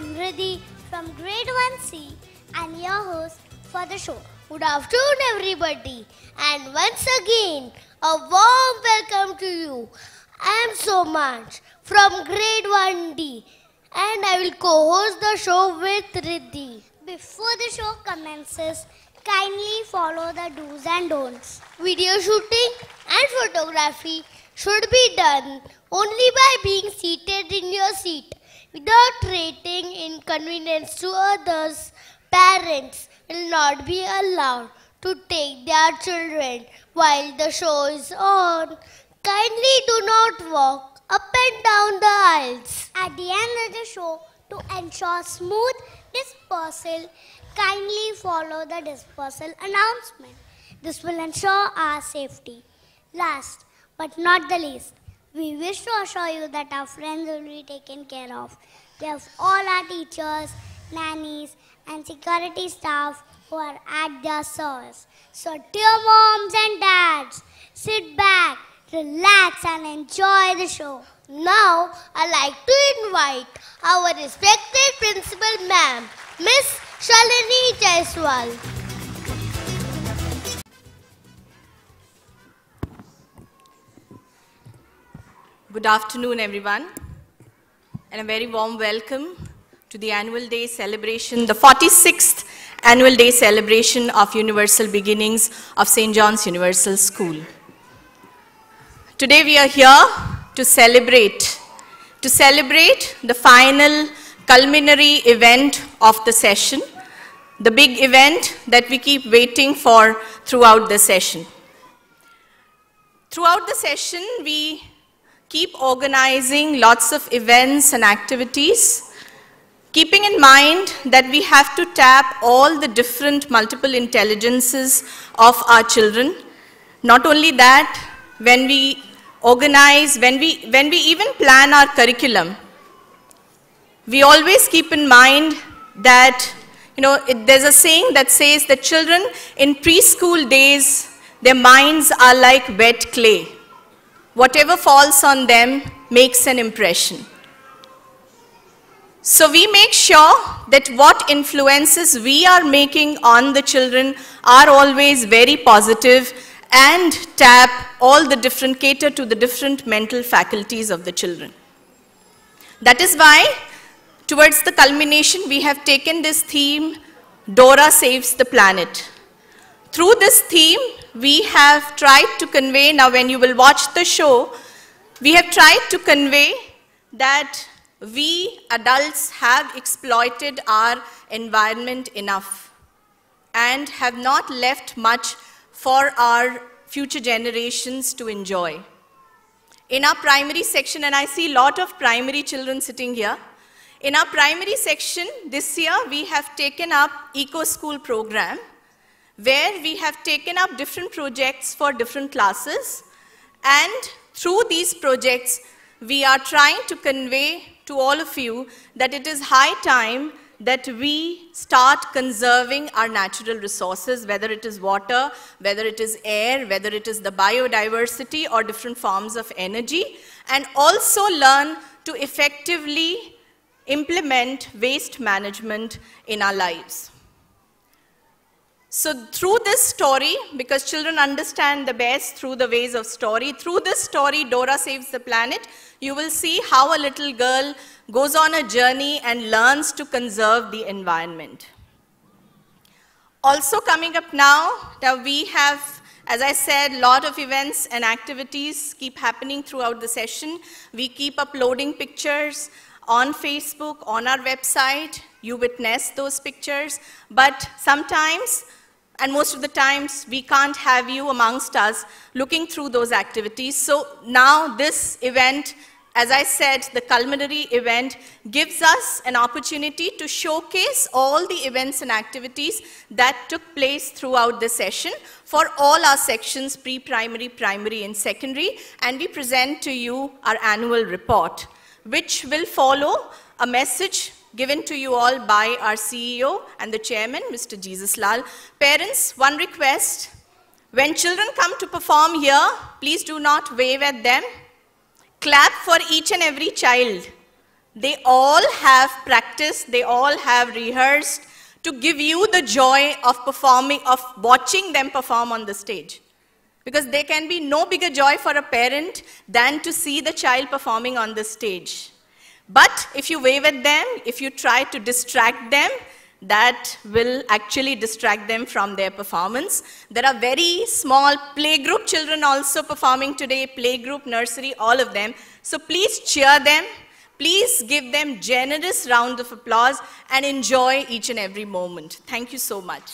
I'm Riddhi from Grade 1C and your host for the show. Good afternoon, everybody, and once again, a warm welcome to you. I am Somanch from Grade 1D, and I will co-host the show with Riddhi. Before the show commences, kindly follow the do's and don'ts. Video shooting and photography should be done only by being seated in your seat without creating inconvenience to others. Parents will not be allowed to take their children while the show is on. Kindly do not walk up and down the aisles. At the end of the show, to ensure smooth dispersal, kindly follow the dispersal announcement. This will ensure our safety. Last but not the least, we wish to assure you that our friends will be taken care of. We have all our teachers, nannies, and security staff who are at their service. So, dear moms and dads, sit back, relax, and enjoy the show. Now, I'd like to invite our respected principal ma'am, Miss Shalini Jaiswal. Good afternoon, everyone, and a very warm welcome to the annual day celebration, the 46th annual day celebration of Universal Beginnings of St. John's Universal School. Today we are here to celebrate, to celebrate the final culminary event of the session, the big event that we keep waiting for throughout the session. Throughout the session, we keep organizing lots of events and activities, keeping in mind that we have to tap all the different multiple intelligences of our children. Not only that, when we organize, when we, when we even plan our curriculum, we always keep in mind that, you know, it, there's a saying that says that children in preschool days, their minds are like wet clay. Whatever falls on them makes an impression. So we make sure that what influences we are making on the children are always very positive and tap all the different, cater to the different mental faculties of the children. That is why, towards the culmination, we have taken this theme, Dora Saves the Planet. Through this theme, we have tried to convey, now when you will watch the show, we have tried to convey that we adults have exploited our environment enough and have not left much for our future generations to enjoy. In our primary section, and I see a lot of primary children sitting here, in our primary section this year we have taken up Eco School program where we have taken up different projects for different classes and through these projects we are trying to convey to all of you that it is high time that we start conserving our natural resources, whether it is water, whether it is air, whether it is the biodiversity or different forms of energy, and also learn to effectively implement waste management in our lives. So through this story, because children understand the best through the ways of story, through this story, Dora Saves the Planet, you will see how a little girl goes on a journey and learns to conserve the environment. Also coming up now, now we have, as I said, a lot of events and activities keep happening throughout the session. We keep uploading pictures on Facebook, on our website. You witness those pictures, but sometimes and most of the times we can't have you amongst us looking through those activities. So now this event, as I said, the culminary event gives us an opportunity to showcase all the events and activities that took place throughout the session for all our sections, pre-primary, primary, and secondary, and we present to you our annual report, which will follow a message given to you all by our CEO and the chairman, Mr. Jesus Lall. Parents, one request. When children come to perform here, please do not wave at them. Clap for each and every child. They all have practiced, they all have rehearsed to give you the joy of performing, of watching them perform on the stage. Because there can be no bigger joy for a parent than to see the child performing on the stage. But if you wave at them, if you try to distract them, that will actually distract them from their performance. There are very small playgroup children also performing today, playgroup, nursery, all of them. So please cheer them. Please give them generous round of applause and enjoy each and every moment. Thank you so much.